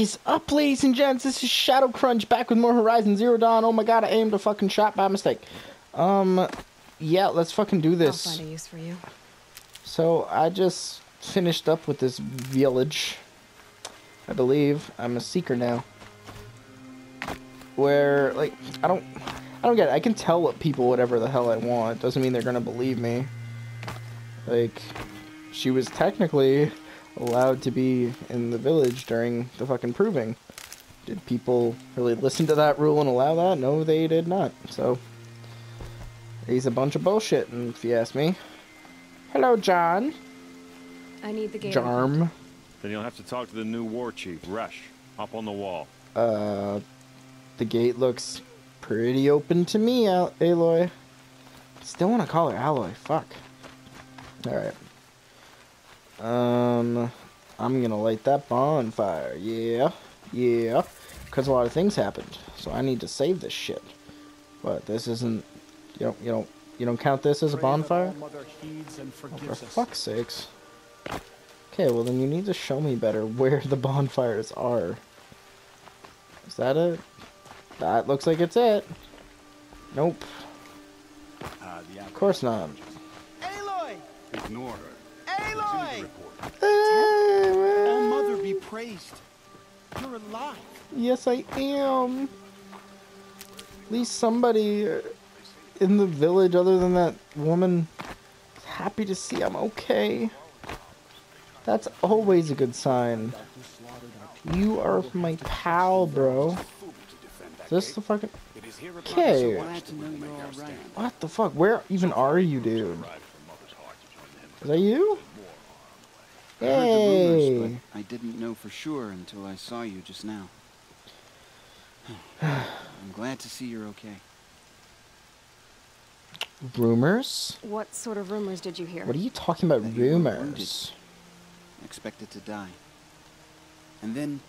is up, ladies and gents? This is Shadowcrunch back with more Horizon Zero Dawn. Oh my god, I aimed a fucking shot by mistake. Um, yeah, let's fucking do I'll this. find a use for you. So I just finished up with this village. I believe I'm a seeker now. Where like I don't I don't get it. I can tell what people whatever the hell I want. Doesn't mean they're gonna believe me. Like she was technically allowed to be in the village during the fucking proving. Did people really listen to that rule and allow that? No, they did not. So he's a bunch of bullshit, and if you ask me. Hello, John. I need the gate. Jarm. Then you'll have to talk to the new war chief, Resh, up on the wall. Uh, the gate looks pretty open to me, Al- Aloy. Still want to call her Alloy. Fuck. All right. Um, I'm gonna light that bonfire. Yeah, yeah. Because a lot of things happened, so I need to save this shit. But this isn't. You don't. You don't. You don't count this as a bonfire? Oh, for fuck's sakes. Okay, well then you need to show me better where the bonfires are. Is that it? That looks like it's it. Nope. The Of course not. Aloy! Ignore her. Aloy! Oh, mother be praised. You're alive. Yes, I am. At least somebody uh, in the village, other than that woman, is happy to see I'm okay. That's always a good sign. You are my pal, bro. Is this the fucking... Okay. Glad to know you're all right. What the fuck? Where even are you, dude? Is that you? I heard the rumors, but I didn't know for sure until I saw you just now. I'm glad to see you're okay. Rumors? What sort of rumors did you hear? What are you talking about, That rumors? Expected to die. And then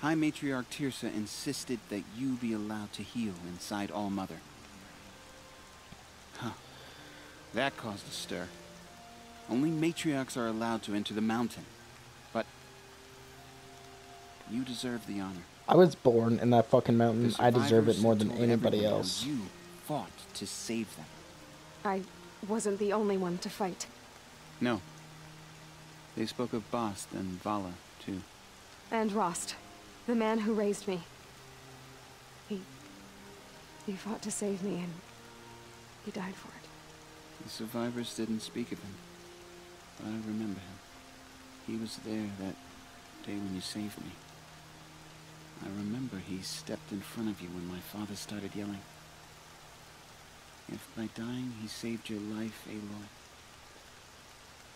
High Matriarch Teersa insisted that you be allowed to heal inside All Mother. Huh. That caused a stir. Only matriarchs are allowed to enter the mountain. But you deserve the honor. I was born in that fucking mountain. I deserve it more than anybody else. You fought to save them. I wasn't the only one to fight. No. They spoke of Bast and Vala, too. And Rost, the man who raised me. He... He fought to save me and... He died for it. The survivors didn't speak of him, but I remember him. He was there that day when you saved me. I remember he stepped in front of you when my father started yelling. If by dying he saved your life, Aloy,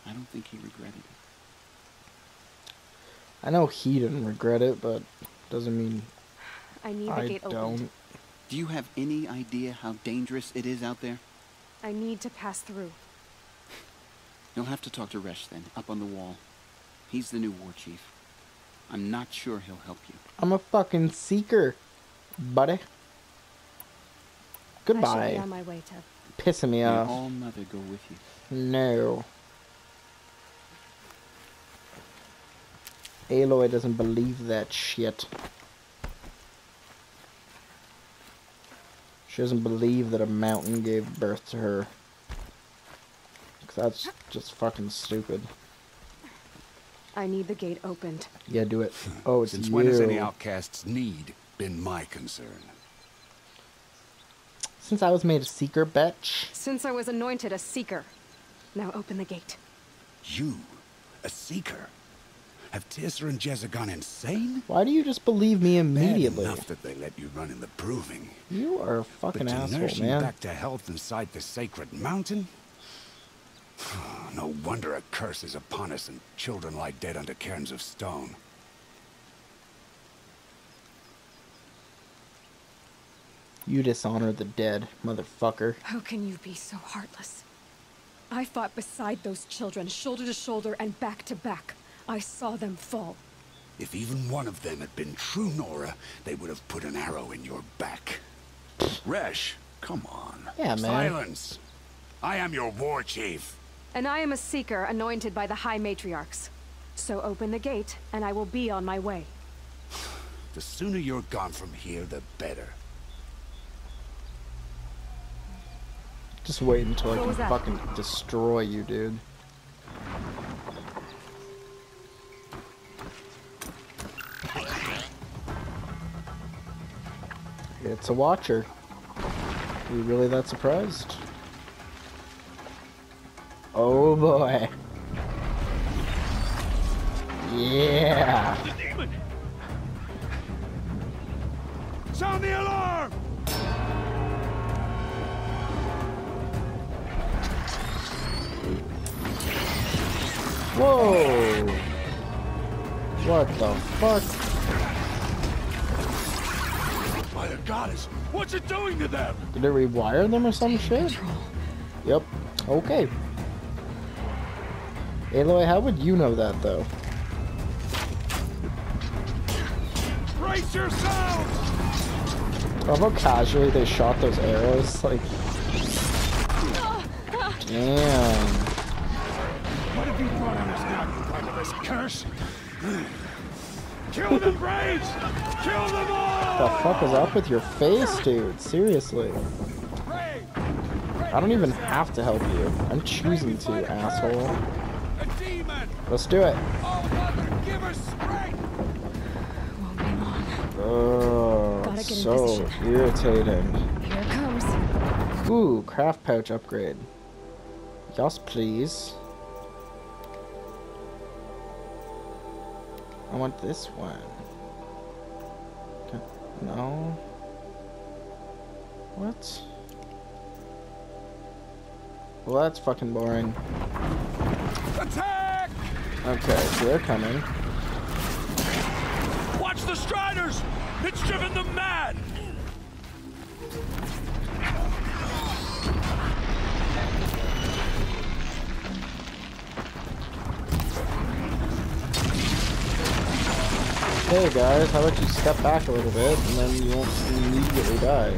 I don't think he regretted it. I know he didn't regret it, but doesn't mean I need the I gate don't. opened. Do you have any idea how dangerous it is out there? I need to pass through. You'll have to talk to Resh then, up on the wall. He's the new war chief. I'm not sure he'll help you. I'm a fucking seeker, buddy. Goodbye. I should Goodbye. be on my way to... Pissing me May off. All Mother go with you. No. Aloy doesn't believe that shit. She doesn't believe that a mountain gave birth to her. 'Cause that's just fucking stupid. I need the gate opened. Yeah, do it. Hmm. Oh, it's Since you. when has any outcast's need been my concern? Since I was made a seeker, bitch. Since I was anointed a seeker. Now open the gate. You, a seeker? Have Teersa and Jezza gone insane? Why do you just believe me Bad immediately? enough that they let you run in the proving. You are a But fucking to asshole, nurse you man. back to health inside the sacred mountain? No wonder a curse is upon us and children lie dead under cairns of stone. You dishonor the dead, motherfucker. How can you be so heartless? I fought beside those children, shoulder to shoulder and back to back. I saw them fall. If even one of them had been true Nora, they would have put an arrow in your back. Resh, come on. Yeah, man. Silence. I am your war chief. And I am a seeker anointed by the High Matriarchs. So open the gate, and I will be on my way. The sooner you're gone from here, the better. Just wait until I can fucking destroy you, dude. It's a watcher. Are you really that surprised? Oh boy. Yeah. Sound the alarm! Whoa! What the fuck? By the goddess, what's it doing to them? Did it rewire them or some shit? Yep. Okay. Aloy, how would you know that though? Brace yourselves! I love how casually they shot those arrows. Like, damn. What have you brought on us now, you murderous curse? Kill them, Braves! Kill them all! The fuck is up with your face, dude? Seriously. I don't even have to help you. I'm choosing to, asshole. A demon! Let's do it. Oh, mother, give us strength! Won't be long. Oh, Gotta get so irritating. Here it comes. Ooh, craft pouch upgrade. Yes, please. I want this one. No. What? Well, that's fucking boring. Attack! Okay, so they're coming. Watch the Striders! It's driven them mad! Hey guys, how about you step back a little bit and then you won't immediately die.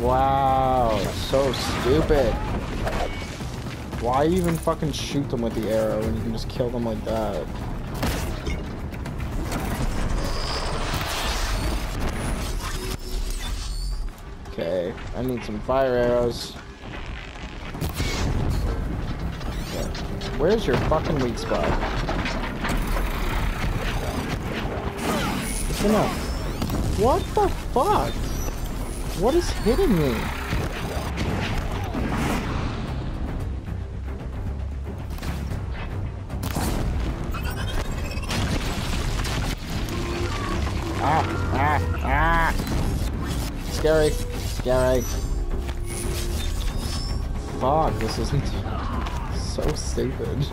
Wow, so stupid. Why even fucking shoot them with the arrow when you can just kill them like that? Okay, I need some fire arrows. Okay. Where's your fucking weak spot? What the fuck? What is hitting me? Ah. Scary, scary. Fuck, this isn't so stupid.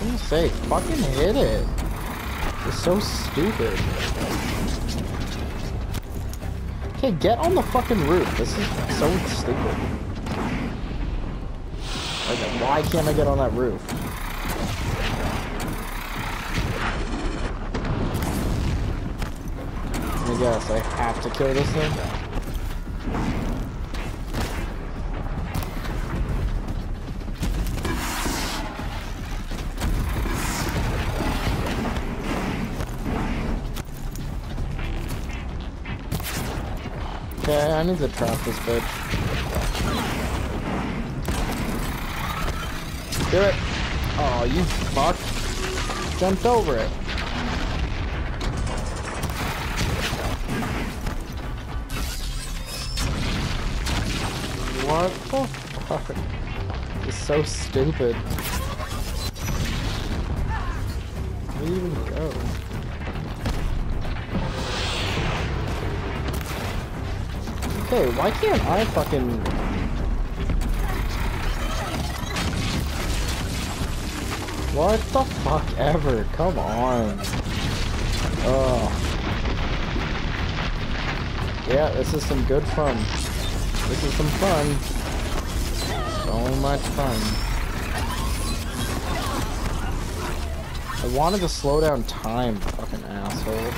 I'm say, fucking hit it. It's so stupid. Okay, get on the fucking roof. This is so stupid. Why can't I get on that roof? I guess I have to kill this thing. Okay, I need to trap this bitch. Do it. Oh, you fuck. Jumped over it. What the fuck? It's so stupid. Where do you even go? Okay, why can't I fucking... What the fuck ever? Come on. Ugh. Yeah, this is some good fun. This is some fun. So much fun. I wanted to slow down time, fucking asshole.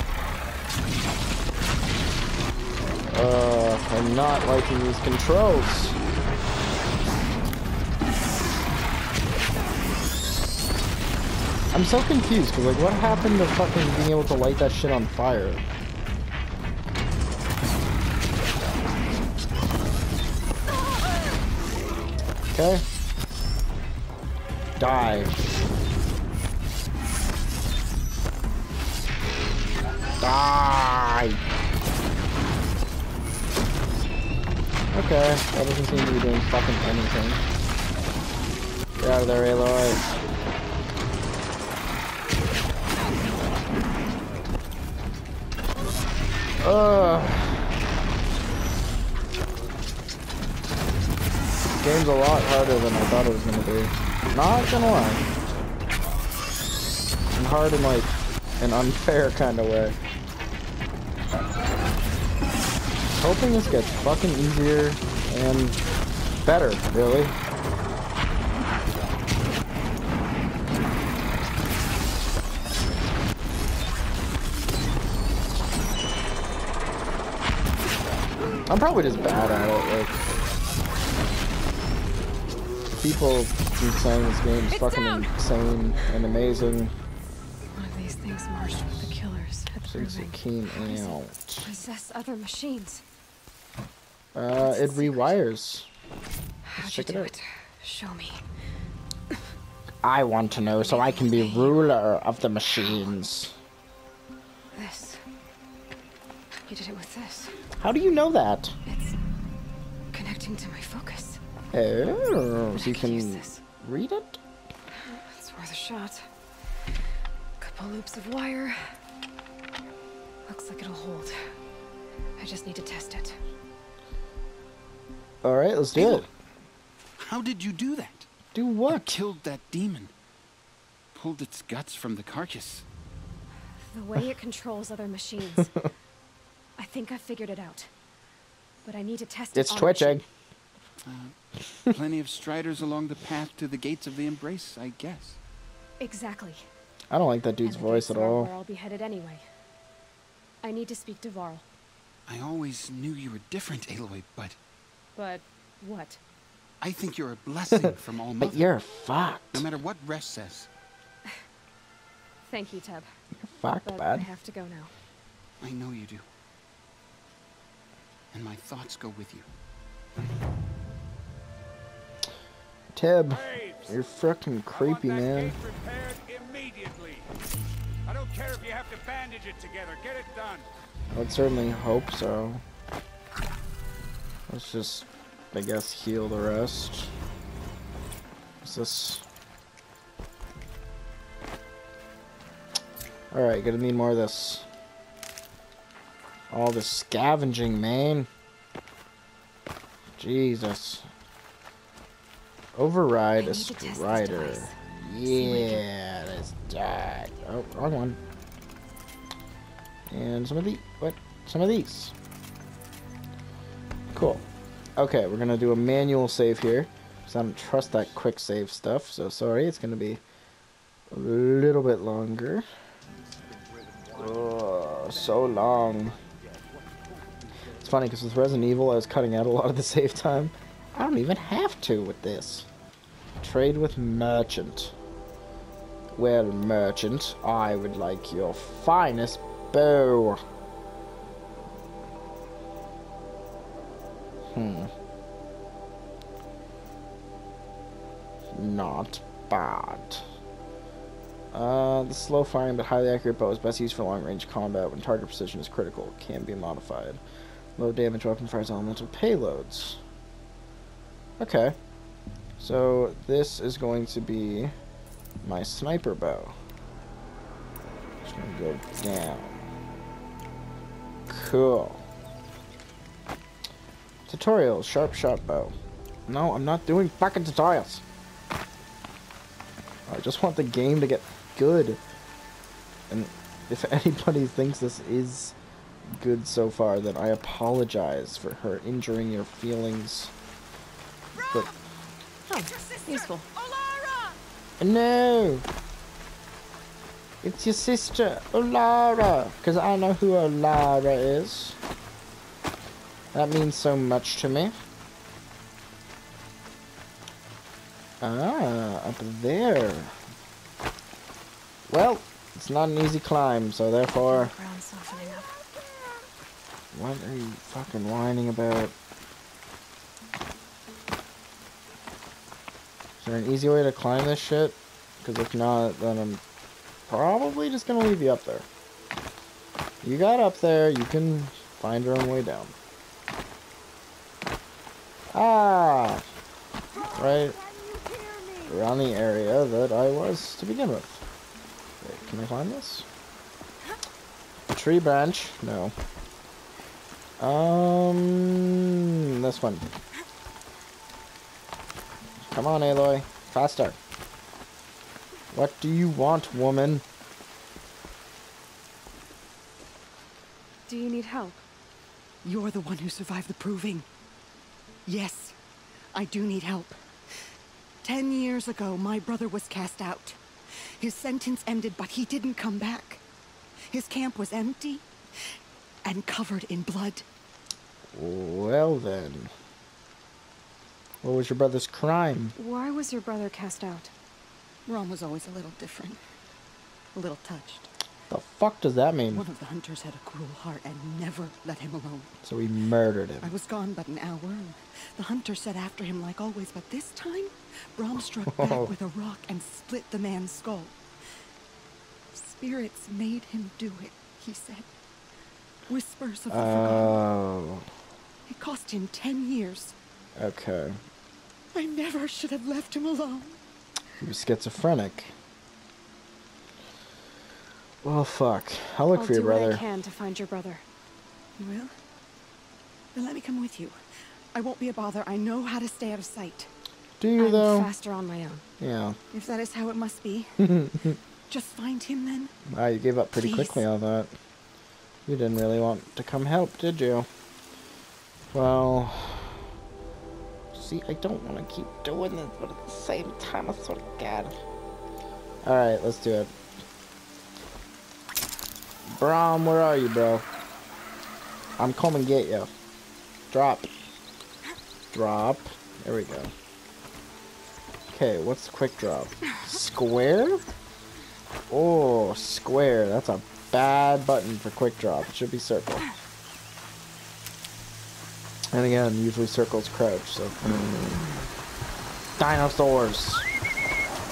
Uh, I'm not liking these controls. I'm so confused, because, like, what happened to fucking being able to light that shit on fire? Okay. Die. Die! Okay, that doesn't seem to be doing fucking anything. Get out of there, Aloy. Ugh. Game's a lot harder than I thought it was gonna be. Not gonna lie. And hard in like an unfair kind of way. Hoping this gets fucking easier and better, really. I'm probably just bad at it. Like, people keep saying this game is It's fucking down. insane and amazing One of these things marched with the killers at the since it came out. Possess other machines. Uh, it rewires. How'd check you it do out. it? Show me. I want to know so I can be ruler of the machines. This. You did it with this. How do you know that? It's connecting to my. Oh, so you I can use this. read it? It's worth a shot. Couple loops of wire. Looks like it'll hold. I just need to test it. Alright, let's do Aloy, it. How did you do that? Do You what? killed that demon. Pulled its guts from the carcass. The way it controls other machines. I think I figured it out. But I need to test it It's twitching. a Twitch machine. egg. Plenty of striders along the path to the gates of the Embrace, I guess. Exactly. I don't like that dude's voice at all. Where I'll be headed anyway. I need to speak to Varl. I always knew you were different, Aloy, but But what? I think you're a blessing from All Mother. But you're fucked. No matter what Resh says, Thank you, Teb. You're fucked, But I have to go now. I know you do. And my thoughts go with you. Tib, you're fucking creepy, man. immediately. I don't care if you have to bandage it together. Get it done. I'd certainly hope so. Let's just, I guess, heal the rest. What's this? Alright, gonna need more of this. All this scavenging, man. Jesus. Override a need to test this strider. device. See what I can- Yeah, let's die. Oh, wrong one. And some of the what? Some of these. Cool. Okay, we're gonna do a manual save here. Because I don't trust that quick save stuff, so sorry, it's gonna be a little bit longer. Oh, so long. It's funny because with Resident Evil, I was cutting out a lot of the save time. I don't even have to with this. Trade with merchant. Well, merchant, I would like your finest bow. Hmm. Not bad. Uh, the slow firing but highly accurate bow is best used for long range combat when target precision is critical. Can be modified. Low damage weapon fires elemental payloads. Okay. So this is going to be my sniper bow. Just gonna go down. Cool. Tutorial, sharp shot bow. No, I'm not doing fucking tutorials. I just want the game to get good. And if anybody thinks this is good so far, then I apologize for her injuring your feelings. But Oh, useful. no! It's your sister, Olara! Because I know who Olara is. That means so much to me. Ah, up there. Well, it's not an easy climb, so therefore... What are you fucking whining about? There an easy way to climb this shit? Because if not, then I'm probably just gonna leave you up there. You got up there, you can find your own way down. Ah! Right around the area that I was to begin with. Wait, can I climb this? Tree branch? No. Um, this one. Come on, Aloy. Faster. What do you want, woman? Do you need help? You're the one who survived the proving. Yes, I do need help. Ten years ago, my brother was cast out. His sentence ended, but he didn't come back. His camp was empty and covered in blood. Well then. What was your brother's crime? Why was your brother cast out? Ron was always a little different. A little touched. The fuck does that mean? One of the hunters had a cruel heart and never let him alone. So he murdered him. I was gone but an hour. The hunter set after him like always, but this time, Brom struck back with a rock and split the man's skull. Spirits made him do it, he said. Whispers of the forgotten. Oh, It cost him ten years. Okay. I never should have left him alone. He was schizophrenic. Well, fuck. I'll look I'll for your do what. I can to find your brother. You will? Then let me come with you. I won't be a bother. I know how to stay out of sight. Do you I'm though? faster on my own. Yeah. If that is how it must be. Just find him then. Ah, you gave up pretty Please. quickly on that. You didn't really want to come help, did you? Well, see, I don't want to keep doing this, but at the same time, I sort of got All right, let's do it. Brom, where are you, bro? I'm coming get you. Drop. Drop. There we go. Okay, what's the quick drop? Square? Oh, square. That's a bad button for quick drop. It should be circle. And again, usually circles crouch, so. Hmm. Dinosaurs!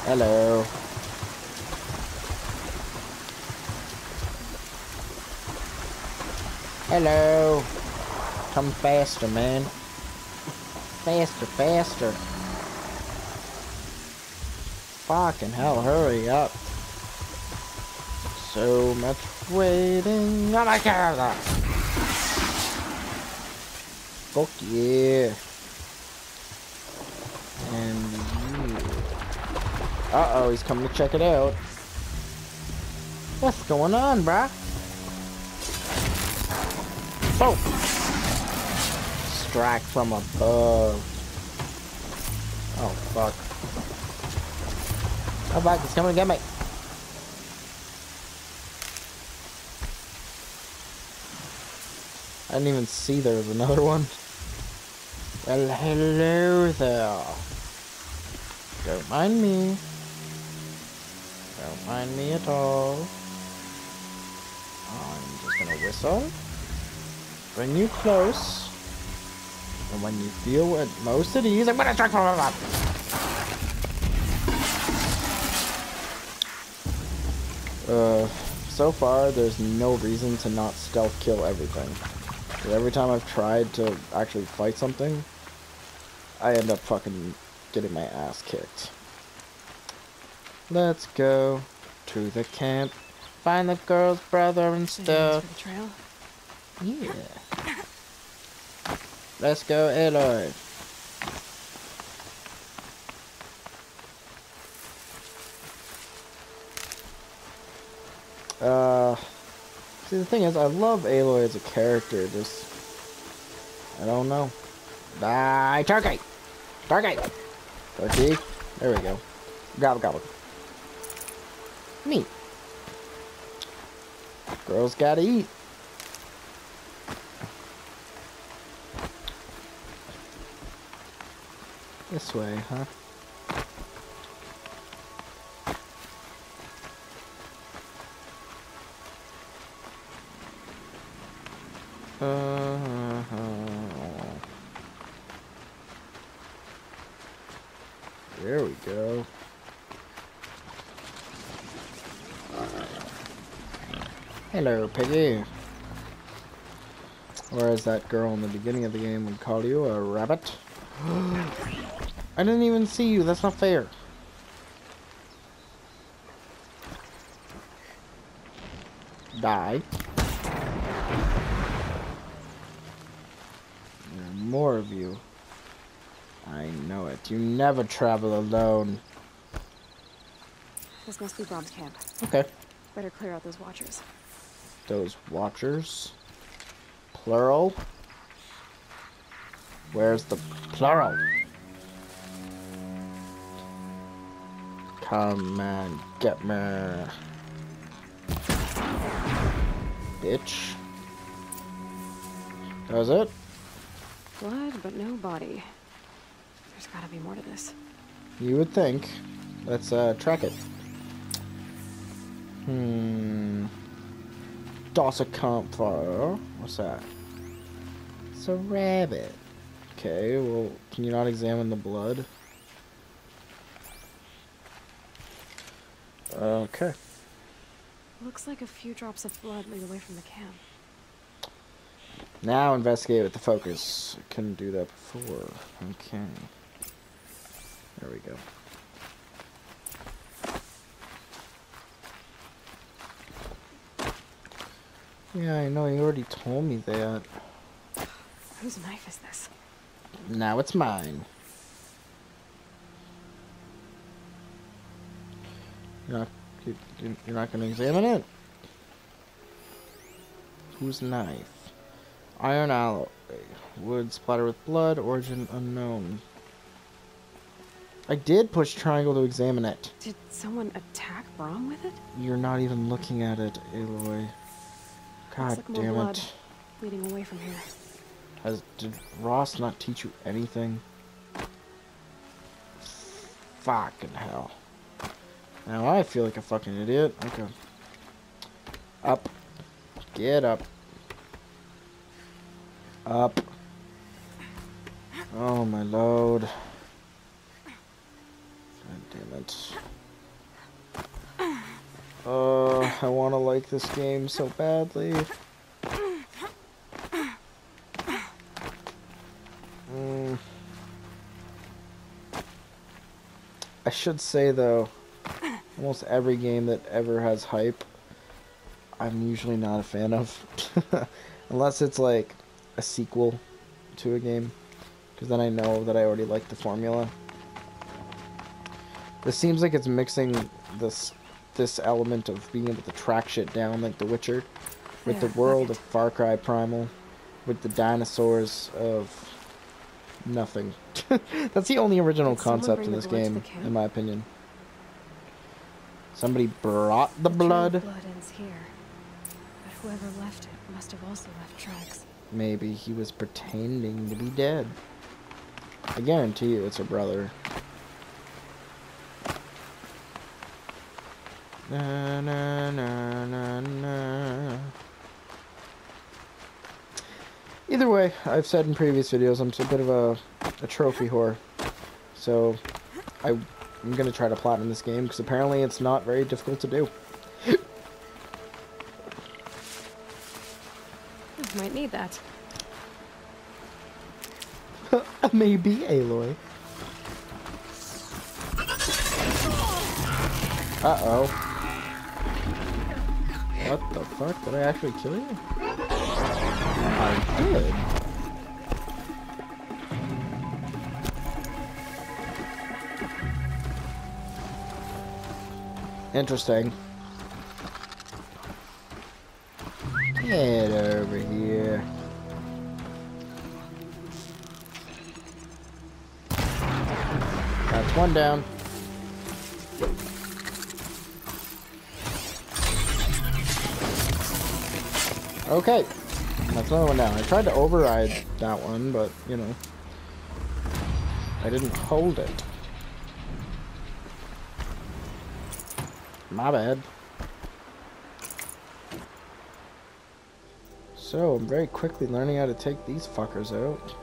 Hello. Hello. Come faster, man. Faster, faster. Fucking hell, hurry up. So much waiting. Care of that. Fuck yeah. And you. Uh oh, he's coming to check it out. What's going on, bruh? Oh! Strike from above. Oh, fuck. Oh, fuck, he's coming to get me. I didn't even see there was another one. Well, hello there. Don't mind me. Don't mind me at all. I'm just gonna whistle. Bring you close. And when you feel at most at ease, I'm gonna strike from above. Uh, so far, there's no reason to not stealth kill everything. every time I've tried to actually fight something, I end up fucking getting my ass kicked. Let's go to the camp, find the girl's brother and stuff. Yeah. Let's go, Aloy. Uh, see, the thing is, I love Aloy as a character. Just, I don't know. Die, turkey, turkey, turkey. There we go. Gobble gobble. Neat. Girls gotta eat. This way, huh? Piggy. Or as that girl in the beginning of the game would call you, a rabbit. I didn't even see you, that's not fair. Die. There are more of you. I know it. You never travel alone. This must be Brom's camp. Okay. Better clear out those watchers. Those watchers. Plural. Where's the plural? Come and get me. Bitch. Does it? Blood, but no body. There's gotta be more to this. You would think. Let's uh, track it. Hmm. Toss a campfire. What's that? It's a rabbit. Okay, well, can you not examine the blood? Okay. Looks like a few drops of blood lead away from the camp. Now investigate with the focus. Couldn't do that before. Okay. There we go. Yeah, I know. You already told me that. Whose knife is this? Now it's mine. You're not, you, you- you're not gonna examine it? Whose knife? Iron alloy. Wood splatter with blood. Origin unknown. I did push triangle to examine it. Did someone attack Brom with it? You're not even looking at it, Aloy. God like damn it. Leading away from here. Has did Rost not teach you anything? Fucking hell. Now I feel like a fucking idiot. Okay. Up. Get up. Up. Oh my load. God damn it. Oh, I want to like this game so badly. Mm. I should say though, almost every game that ever has hype, I'm usually not a fan of, unless it's like a sequel to a game, because then I know that I already like the formula. This seems like it's mixing this this element of being able to track shit down like The Witcher, with There, the world of Far Cry Primal, with the dinosaurs of nothing. That's the only original Did concept in this game, in my opinion. Somebody brought the of blood. blood ends here. But whoever left it must have also left tracks. Maybe he was pretending to be dead. I guarantee you it's a brother. Na na na na na. Either way, I've said in previous videos I'm a bit of a, a trophy whore. So I, I'm gonna try to platinum this game because apparently it's not very difficult to do. Might need that. Maybe Aloy. Uh oh. What the fuck? Did I actually kill you? I did. Interesting. Get over here. That's one down. Okay. That's another one down. I tried to override that one, but, you know. I didn't hold it. My bad. So, I'm very quickly learning how to take these fuckers out.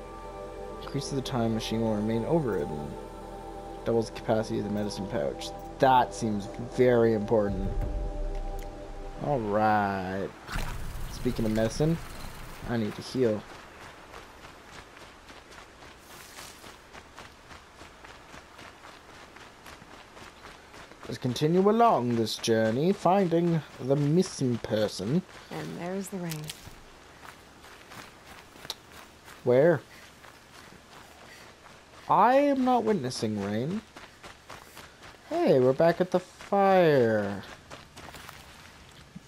Increases the time machine will remain overridden. Doubles the capacity of the medicine pouch. That seems very important. Alright. Speaking of medicine, I need to heal. Let's continue along this journey, finding the missing person. And there's the rain. Where? I am not witnessing rain. Hey, we're back at the fire.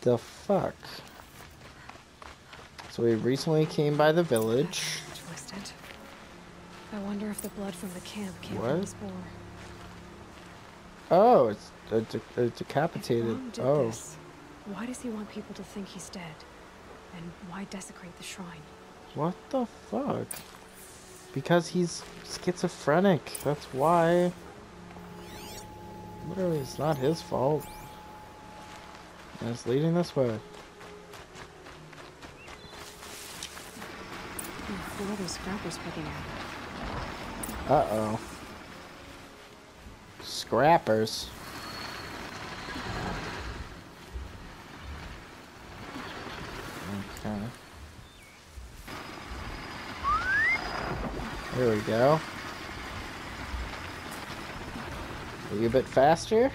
The fuck? So we recently came by the village. Twisted. I wonder if the blood from the camp came What? from the spore. Oh, it's it's, it's If decapitated. Oh, this, why does he want people to think he's dead? And why desecrate the shrine? what the fuck? Because he's schizophrenic. That's why. Literally, it's not his fault. And it's leading this way. What are scrappers picking at? Uh oh. Scrappers. Okay. There we go. Are you a bit faster?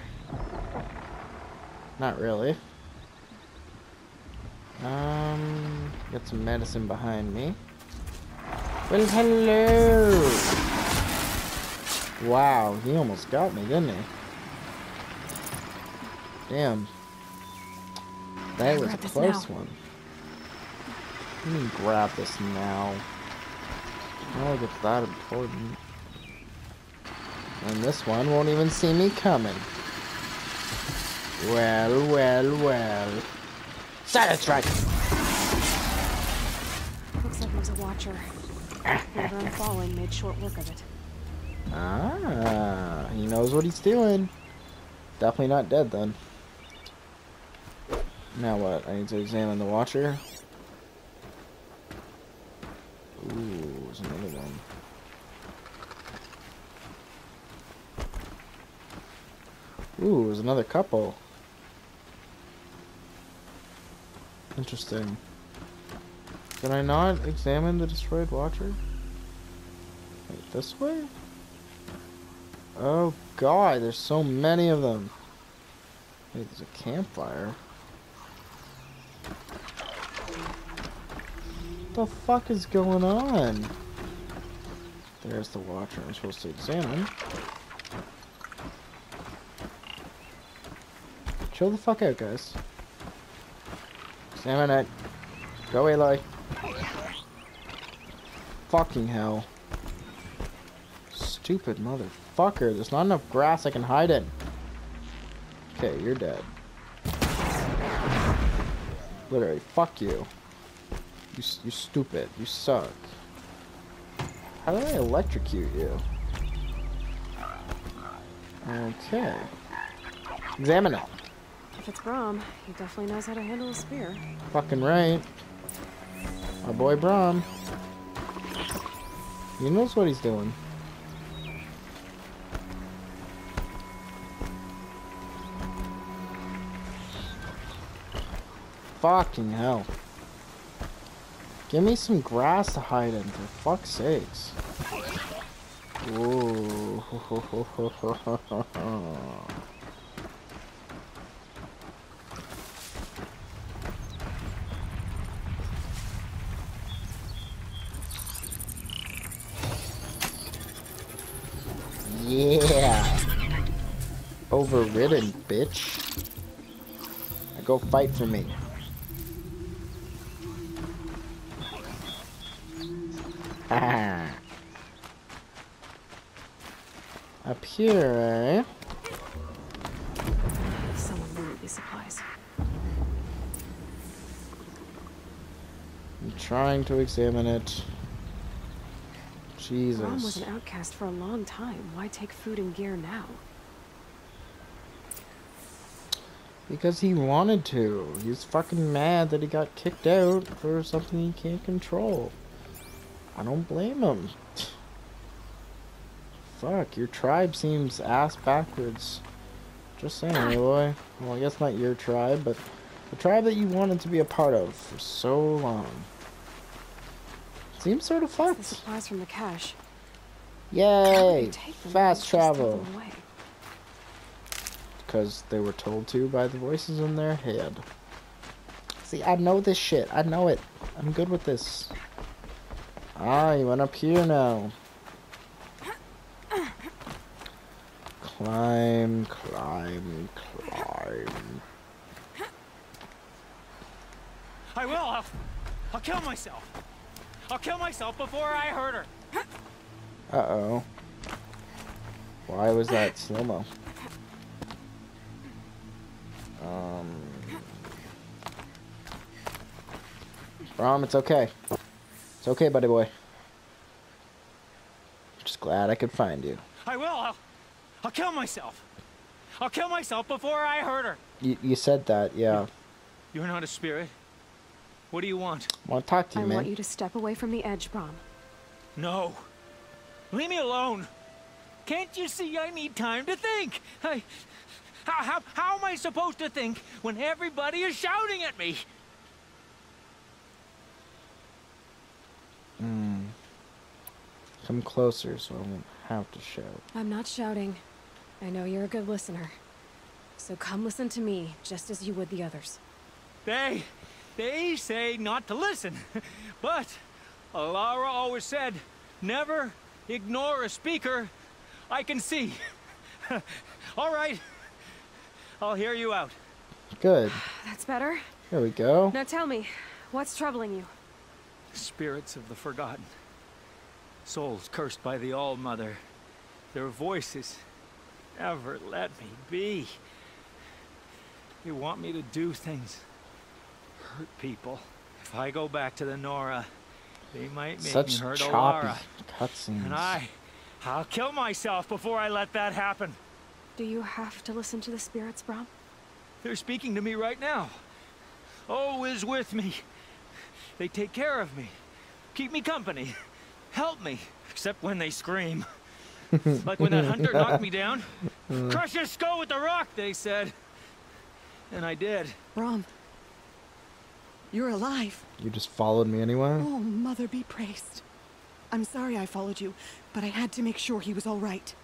Not really. Um, got some medicine behind me. Well, hello! Wow, he almost got me, didn't he? Damn. That was a close one. Let me grab this now. I don't think it's that important. And this one won't even see me coming. Well, well, well. Satisfied! Looks like was a watcher. Whoever I'm following made short work of it. Ah, he knows what he's doing. Definitely not dead then. Now what? I need to examine the watcher. Ooh, there's another one. Ooh, there's another couple. Interesting. Can I not examine the destroyed watcher? Wait, this way? Oh god, there's so many of them. Wait, there's a campfire. What the fuck is going on? There's the watcher I'm supposed to examine. Chill the fuck out, guys. Examine it. Go, Aloy. Fucking hell. Stupid motherfucker. There's not enough grass I can hide in. Okay, you're dead. Literally, fuck you. You, you stupid. You suck. How did I electrocute you? Okay. Examine it. If it's Brom, he definitely knows how to handle a spear. Fucking right. Our boy Brom. He knows what he's doing. Fucking hell. Give me some grass to hide in, for fuck's sakes. Yeah. Overridden, bitch. Now go fight for me. Up here, eh? Someone needed these supplies. I'm trying to examine it. Brom was an outcast for a long time. Why take food and gear now? Because he wanted to. He's fucking mad that he got kicked out for something he can't control. I don't blame him. fuck, your tribe seems ass backwards. Just saying, Aloy. Well, I guess not your tribe, but the tribe that you wanted to be a part of for so long. Seems sort of The fucked. supplies from the cache. Yay! did you take them? Fast travel. Because they were told to by the voices in their head. See, I know this shit. I know it. I'm good with this. Ah, you went up here now. Climb, climb, climb. I will. I'll, I'll kill myself. I'll kill myself before I hurt her. Uh-oh. Why was that slow-mo? Um... Brom, it's okay. It's okay, buddy boy. Just glad I could find you. I will. I'll, I'll kill myself. I'll kill myself before I hurt her. You, you said that, yeah. You're not a spirit. What do you want? I want to talk to I you, man. want you to step away from the edge, Brom. No. Leave me alone. Can't you see I need time to think? I, how, how, how am I supposed to think when everybody is shouting at me? Mm. Come closer so I won't have to shout. I'm not shouting. I know you're a good listener. So come listen to me, just as you would the others. They, they say not to listen. But Alara always said, never ignore a speaker I can see. All right. I'll hear you out. Good. That's better. There we go. Now tell me, what's troubling you? Spirits of the forgotten. Souls cursed by the All-Mother. Their voices never let me be. They want me to do things. Hurt people. If I go back to the Nora, they might make Such me hurt choppy Alara. cutscenes. And I, I'll kill myself before I let that happen. Do you have to listen to the spirits, Brom? They're speaking to me right now. Oh is with me. They take care of me, keep me company, help me, except when they scream. like when that hunter knocked me down. Mm. Crush his skull with the rock, they said. And I did. Brom, you're alive. You just followed me anyway? Oh, Mother be praised. I'm sorry I followed you, but I had to make sure he was all right.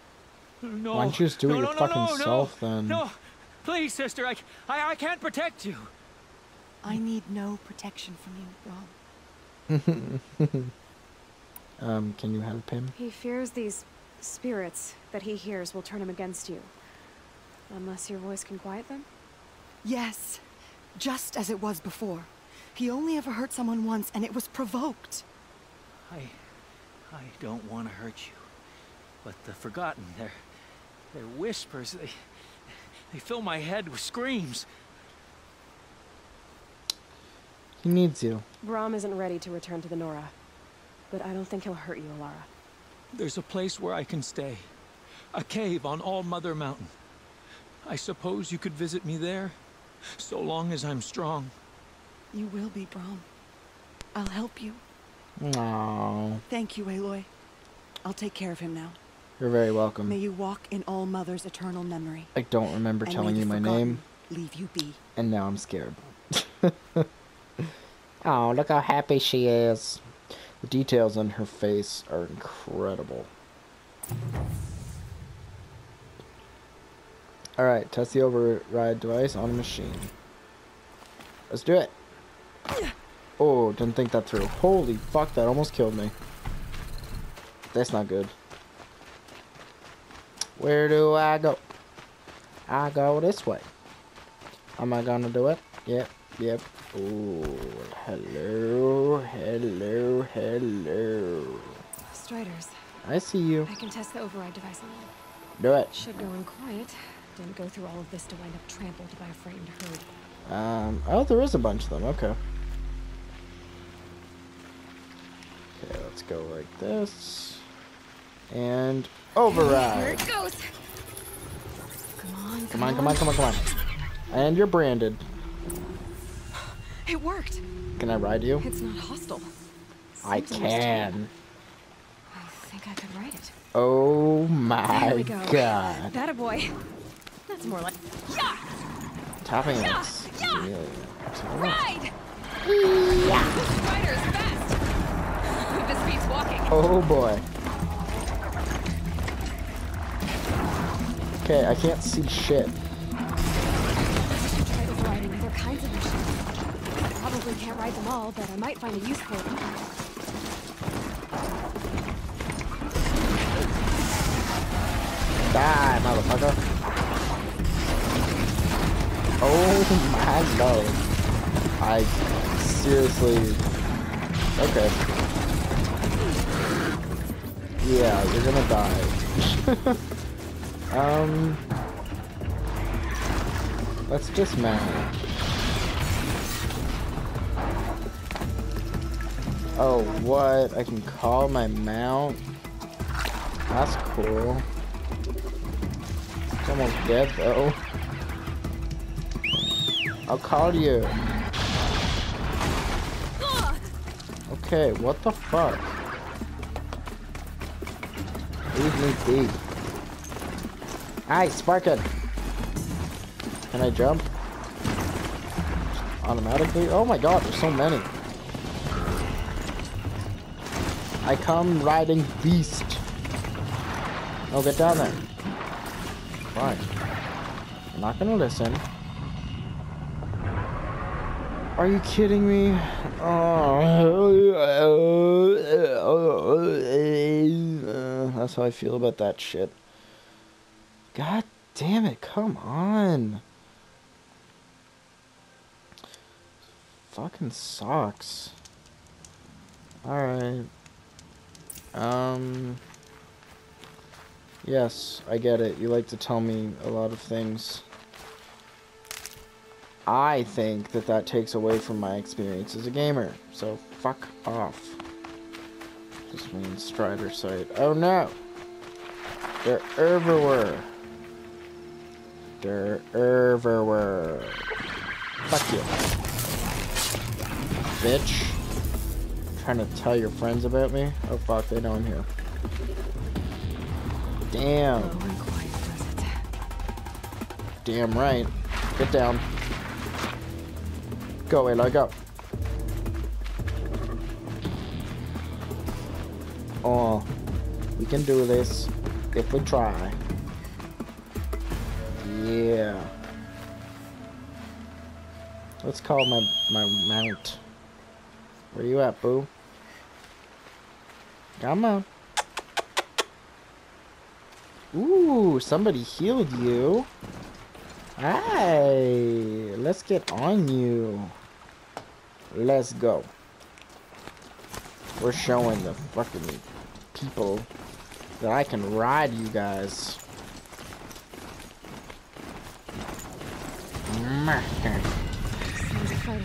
No. Why don't you just do it no, your no, no, fucking no, no. self, then? No, please, sister, I, I, I can't protect you. I need no protection from you, Brom. Um, can you help him? He fears these spirits that he hears will turn him against you. Unless your voice can quiet them? Yes, just as it was before. He only ever hurt someone once, and it was provoked. I, I don't want to hurt you, but the forgotten, their, their whispers, they, they fill my head with screams. He needs you. Brom isn't ready to return to the Nora. But I don't think he'll hurt you, Alara. There's a place where I can stay, a cave on All Mother Mountain. I suppose you could visit me there, so long as I'm strong. You will be, Brom. I'll help you. Aww. Thank you, Aloy. I'll take care of him now. You're very welcome. May you walk in All Mother's eternal memory. I don't remember and telling may you my name, Leave you be. and now I'm scared. oh, look how happy she is. The details on her face are incredible. Alright, test the override device on a machine. Let's do it. Oh, didn't think that through. Holy fuck, that almost killed me. That's not good. Where do I go? I go this way. Am I gonna do it? Yep, yep. Ooh, hello, hello, hello. Striders, I see you. I can test the override device on you. Do it. Should go in quiet. Didn't go through all of this to wind up trampled by a frightened herd. Um, oh, there is a bunch of them. Okay. Okay, let's go like this. And Here override. it goes! Come on, Come on, come on, come on, come on. And you're branded. It worked! Can I ride you? It's not hostile. I can. I think I could write it. Oh There my we go. god. That a boy. That's more like. Yeah! Tapping Yeah, is yeah. really excellent. Ride! This rider is fast! This beats walking. Oh boy. Okay, I can't see shit. Type of riding, there are kinds of machines. Probably can't ride them all, but I might find a use for them. Die, motherfucker. Oh my lord. I seriously. Okay. Yeah, you're gonna die. um. Let's just dismount. Oh, what? I can call my mount? That's cool. It's almost dead though. I'll call you. Okay, what the fuck? Leave me be. Aye, Sparkin! Can I jump? Automatically? Oh my god, there's so many. I come riding beast. Oh, get down there. Fine. I'm not gonna listen. Are you kidding me? Oh, that's how I feel about that shit. God damn it, come on. Fucking sucks. Alright. Um. Yes, I get it. You like to tell me a lot of things. I think that that takes away from my experience as a gamer. So fuck off. This means Strider site. Oh no! They're everywhere. They're everywhere. Fuck you. Bitch. Trying to tell your friends about me? Oh fuck, they know I'm here. Damn. Damn right. Get down. Go, Aloy, go. Oh, we can do this if we try. Yeah. Let's call my my mount. Where you at, boo? Come on. Ooh, somebody healed you. Hey, let's get on you. Let's go. We're showing the fucking people that I can ride you guys. Sounds of fighting.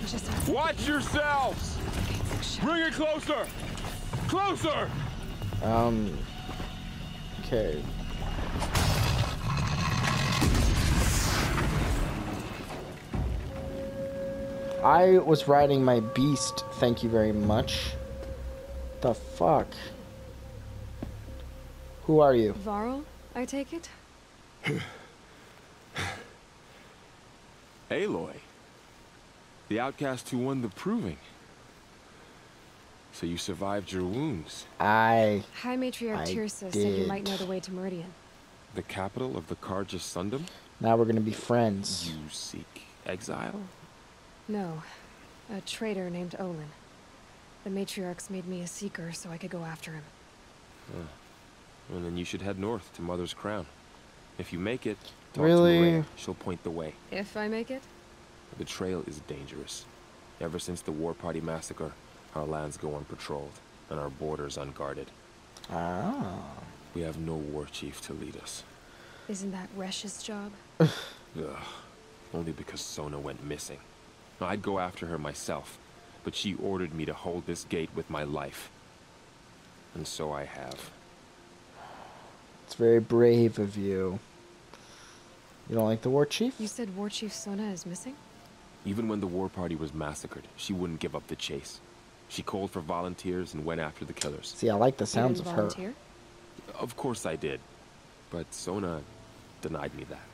We just have to Watch yourselves! Bring it closer! Closer! Um. Okay. I was riding my beast, thank you very much. The fuck? Who are you? Varl, I take it? Aloy. The outcast who won the proving. So you survived your wounds. I. High Matriarch I Teersa said you might know the way to Meridian. The capital of the Carja Sundom? Now we're gonna be friends. You seek exile? No, a traitor named Olin. The matriarchs made me a seeker so I could go after him. And then you should head north to Mother's Crown. If you make it, talk Really? to Maria. She'll point the way. If I make it? The trail is dangerous. Ever since the War Party massacre, our lands go unpatrolled, and our borders unguarded. Ah. We have no war chief to lead us. Isn't that Resh's job? Ugh. Only because Sona went missing. I'd go after her myself, but she ordered me to hold this gate with my life. And so I have. It's very brave of you. You don't like the war chief? You said War Chief Sona is missing? Even when the war party was massacred, she wouldn't give up the chase. She called for volunteers and went after the killers. See, I like the sounds didn't of her. volunteer? Of course I did. But Sona denied me that.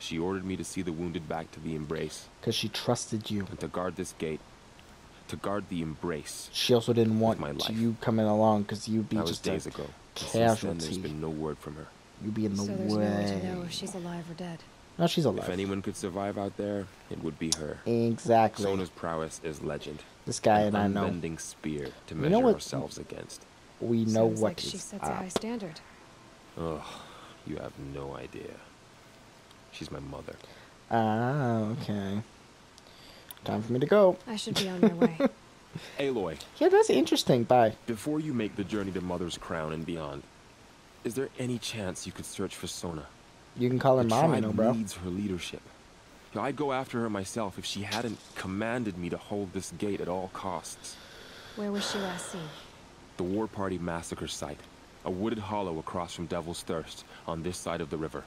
She ordered me to see the wounded back to the embrace Because she trusted you. and to guard this gate. To guard the embrace. She also didn't want my life. you coming along because you'd be That was just days a ago. And Since then, there's been no word from her. You'd be in the So there's no way to know if she's alive or dead. No, she's alive. If anyone could survive out there, it would be her. Exactly. Sona's prowess is legend. This guy An and I know. unbending spear to You measure know what- ourselves against. We know Sounds what like she is sets a high standard. Ugh, you have no idea. She's my mother. Ah, okay. Time for me to go. I should be on my way. Aloy, Yeah, that's interesting. Bye. before you make the journey to Mother's Crown and beyond, is there any chance you could search for Sona? You can call her the mom, you tribe know, bro. needs her leadership. I'd go after her myself if she hadn't commanded me to hold this gate at all costs. Where was she last seen? The War Party massacre site, a wooded hollow across from Devil's Thirst, on this side of the river.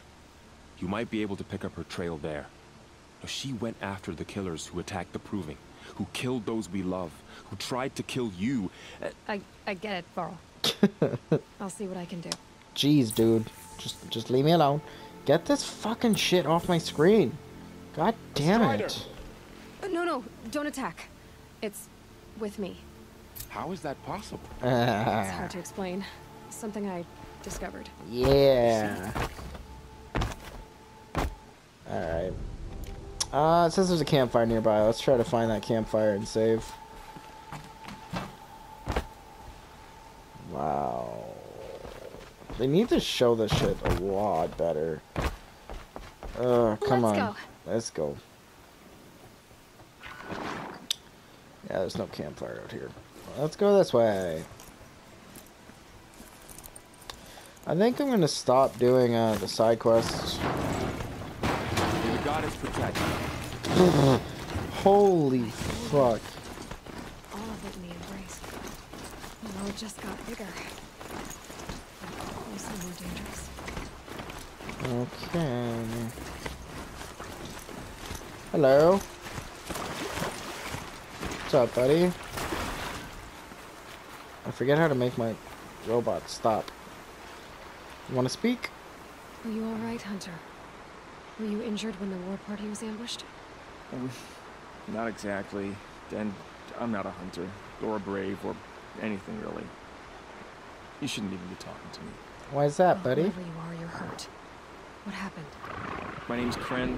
You might be able to pick up her trail there. Now, She went after the killers who attacked the Proving, who killed those we love, who tried to kill you. Uh, I I get it, Varl. I'll see what I can do. Jeez, dude. Just just leave me alone. Get this fucking shit off my screen. God damn it. Uh, no, no, don't attack. It's with me. How is that possible? It's hard to explain. Something I discovered. yeah. Alright. Uh, it says there's a campfire nearby. Let's try to find that campfire and save. Wow. They need to show this shit a lot better. Uh, come Let's on. go. Let's go. Yeah, there's no campfire out here. Let's go this way. I think I'm gonna stop doing uh, the side quests. The goddess protect. Holy fuck. All of it in the embrace. The road just got bigger. Mostly more dangerous. Okay. Hello. What's up, buddy? I forget how to make my robot stop. You want to speak? Are you all right, Hunter? Were you injured when the war party was ambushed? Um, not exactly. And I'm not a hunter, or a brave, or anything really. You shouldn't even be talking to me. Why is that, Well, buddy? Whoever you are, you're hurt. What happened? My name's Kren.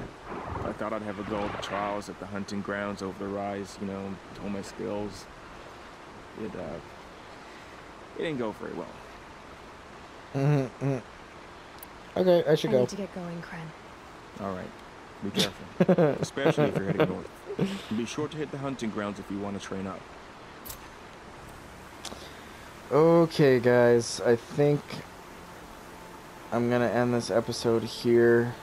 I thought I'd have a go at the trials at the hunting grounds over the rise, you know, hone my skills. It, uh, it didn't go very well. Mm-hmm, mm Okay, I should I go. need to get going, Kren. All right. Be careful. Especially if you're heading north. And be sure to hit the hunting grounds if you want to train up. Okay, guys, I think I'm gonna end this episode here.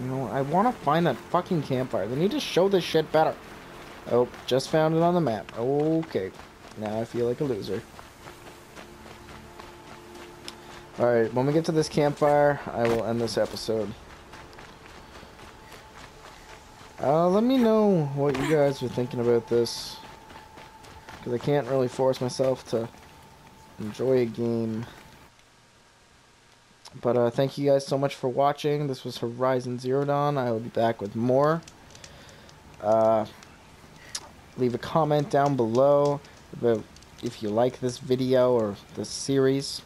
You know, I want to find that fucking campfire. They need to show this shit better. Oh, just found it on the map. Okay, now I feel like a loser. Alright, when we get to this campfire, I will end this episode. Uh, let me know what you guys are thinking about this. Because I can't really force myself to enjoy a game. But uh, thank you guys so much for watching. This was Horizon Zero Dawn. I will be back with more. Uh, leave a comment down below about if you like this video or this series.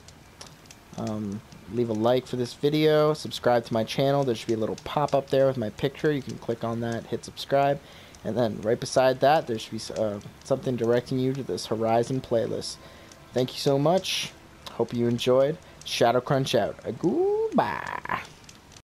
Um, leave a like for this video. Subscribe to my channel. There should be a little pop-up there with my picture. You can click on that, hit subscribe. And then right beside that, there should be uh, something directing you to this Horizon playlist. Thank you so much. Hope you enjoyed. Shadowcrunch out. Goodbye.